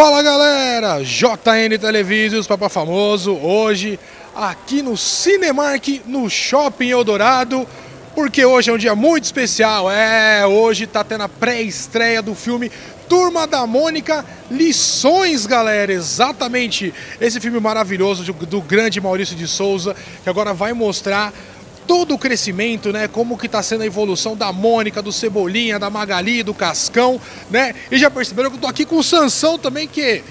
Fala galera, JN Televísios, Papa Famoso, hoje aqui no Cinemark, no Shopping Eldorado, porque hoje é um dia muito especial, é, hoje tá tendo a pré-estreia do filme Turma da Mônica, Lições, galera, exatamente, esse filme maravilhoso do grande Maurício de Souza, que agora vai mostrar todo o crescimento, né? Como que tá sendo a evolução da Mônica, do Cebolinha, da Magali, do Cascão, né? E já perceberam que eu tô aqui com o Sansão também, que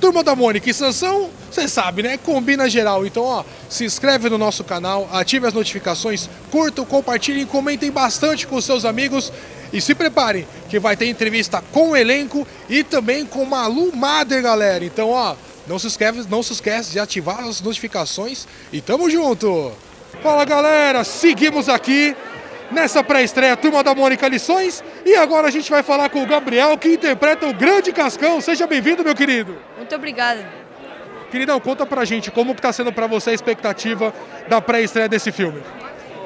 Turma da Mônica e Sansão, você sabe, né? Combina geral. Então, ó, se inscreve no nosso canal, ative as notificações, curtam, compartilhem, comentem bastante com seus amigos e se preparem, que vai ter entrevista com o elenco e também com Malu Mader, galera. Então, ó, não se esquece, não se esquece de ativar as notificações e tamo junto! Fala galera, seguimos aqui nessa pré-estreia Turma da Mônica Lições e agora a gente vai falar com o Gabriel que interpreta o grande Cascão. Seja bem-vindo, meu querido. Muito obrigada. Queridão, conta pra gente como que tá sendo pra você a expectativa da pré-estreia desse filme.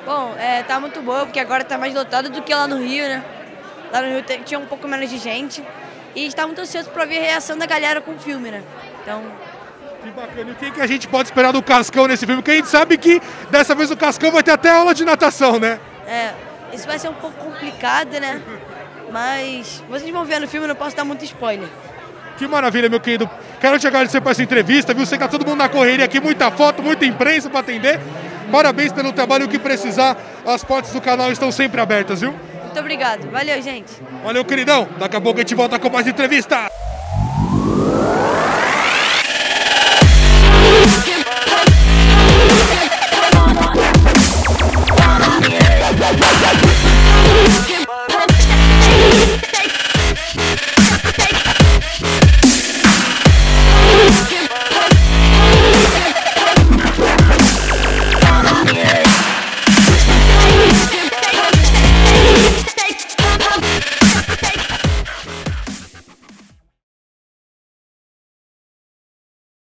Bom, é, tá muito boa porque agora tá mais lotado do que lá no Rio, né? Lá no Rio tinha um pouco menos de gente e está muito ansioso pra ver a reação da galera com o filme, né? Então, que bacana. E o que, que a gente pode esperar do Cascão nesse filme? Porque a gente sabe que dessa vez o Cascão vai ter até aula de natação, né? É, isso vai ser um pouco complicado, né? Mas vocês vão ver no filme, não posso dar muito spoiler. Que maravilha, meu querido. Quero te agradecer por essa entrevista, viu? Sei que tá todo mundo na correria aqui, muita foto, muita imprensa para atender. Parabéns pelo trabalho, o que precisar, as portas do canal estão sempre abertas, viu? Muito obrigado. Valeu, gente. Valeu, queridão. Daqui a pouco a gente volta com mais entrevista.